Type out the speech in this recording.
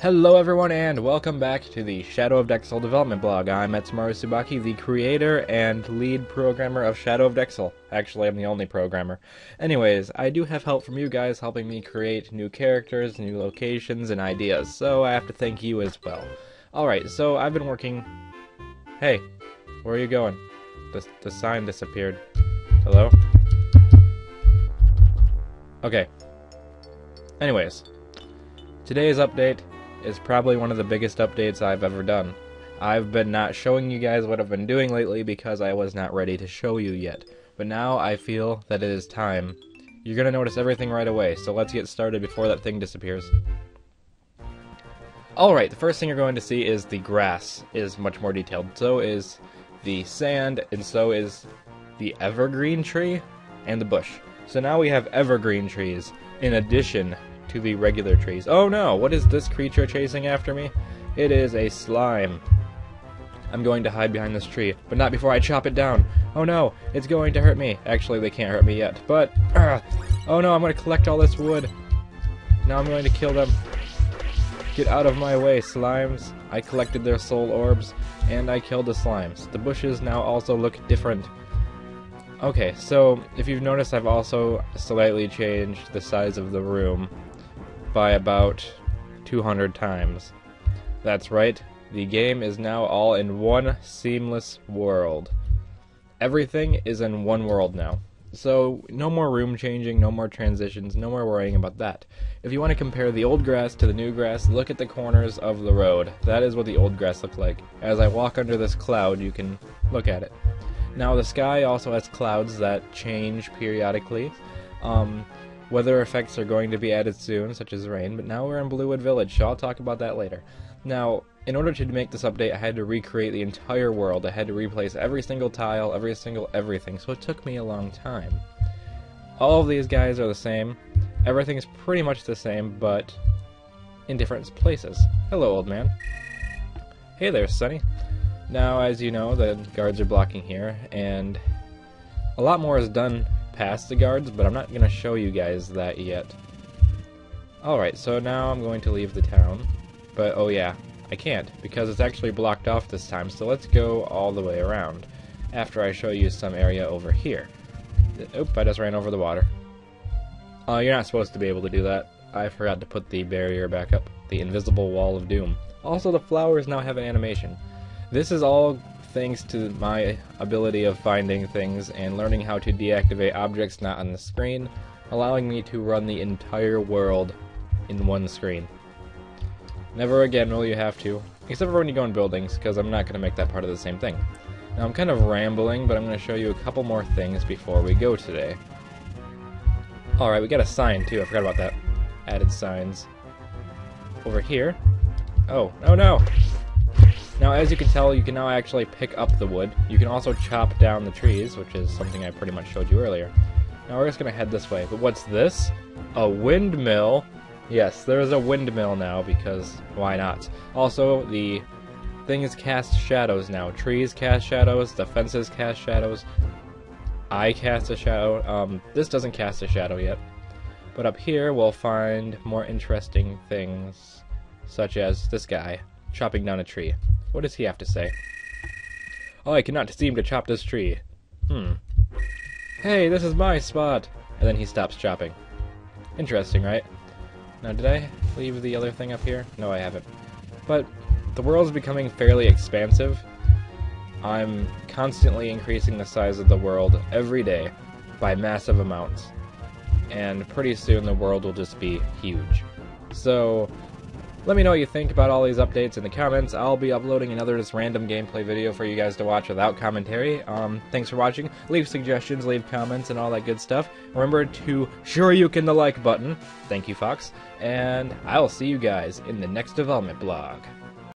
Hello everyone and welcome back to the Shadow of Dexl development blog. I'm Etsamaru Tsubaki, the creator and lead programmer of Shadow of Dexl. Actually, I'm the only programmer. Anyways, I do have help from you guys helping me create new characters, new locations, and ideas, so I have to thank you as well. Alright, so I've been working... Hey, where are you going? The, the sign disappeared. Hello? Okay. Anyways, today's update is probably one of the biggest updates I've ever done. I've been not showing you guys what I've been doing lately because I was not ready to show you yet. But now I feel that it is time. You're gonna notice everything right away, so let's get started before that thing disappears. Alright, the first thing you're going to see is the grass is much more detailed. So is the sand, and so is the evergreen tree and the bush. So now we have evergreen trees in addition to the regular trees. Oh no, what is this creature chasing after me? It is a slime. I'm going to hide behind this tree, but not before I chop it down. Oh no, it's going to hurt me. Actually, they can't hurt me yet, but... Uh, oh no, I'm going to collect all this wood. Now I'm going to kill them. Get out of my way, slimes. I collected their soul orbs, and I killed the slimes. The bushes now also look different. Okay, so if you've noticed, I've also slightly changed the size of the room by about 200 times. That's right, the game is now all in one seamless world. Everything is in one world now. So, no more room changing, no more transitions, no more worrying about that. If you want to compare the old grass to the new grass, look at the corners of the road. That is what the old grass looked like. As I walk under this cloud, you can look at it. Now, the sky also has clouds that change periodically. Um, Weather effects are going to be added soon, such as rain, but now we're in Bluewood Village, so I'll talk about that later. Now, in order to make this update, I had to recreate the entire world. I had to replace every single tile, every single everything, so it took me a long time. All of these guys are the same. Everything is pretty much the same, but in different places. Hello, old man. Hey there, Sunny. Now, as you know, the guards are blocking here, and a lot more is done past the guards, but I'm not going to show you guys that yet. Alright, so now I'm going to leave the town. But, oh yeah, I can't, because it's actually blocked off this time, so let's go all the way around, after I show you some area over here. Oop, I just ran over the water. Oh, uh, you're not supposed to be able to do that. I forgot to put the barrier back up, the invisible wall of doom. Also, the flowers now have an animation. This is all thanks to my ability of finding things and learning how to deactivate objects not on the screen, allowing me to run the entire world in one screen. Never again will you have to, except for when you go in buildings, because I'm not going to make that part of the same thing. Now I'm kind of rambling, but I'm going to show you a couple more things before we go today. Alright, we got a sign too, I forgot about that. Added signs. Over here. Oh, oh no! Now, as you can tell, you can now actually pick up the wood. You can also chop down the trees, which is something I pretty much showed you earlier. Now we're just going to head this way. But what's this? A windmill? Yes, there is a windmill now, because why not? Also, the things cast shadows now. Trees cast shadows, the fences cast shadows. I cast a shadow. Um, this doesn't cast a shadow yet. But up here, we'll find more interesting things, such as this guy chopping down a tree. What does he have to say? Oh, I cannot seem to chop this tree. Hmm. Hey, this is my spot! And then he stops chopping. Interesting, right? Now, did I leave the other thing up here? No, I haven't. But the world is becoming fairly expansive. I'm constantly increasing the size of the world every day by massive amounts. And pretty soon the world will just be huge. So, let me know what you think about all these updates in the comments. I'll be uploading another just random gameplay video for you guys to watch without commentary. Um, thanks for watching. Leave suggestions, leave comments, and all that good stuff. Remember to sure you can the like button. Thank you, Fox. And I'll see you guys in the next development blog.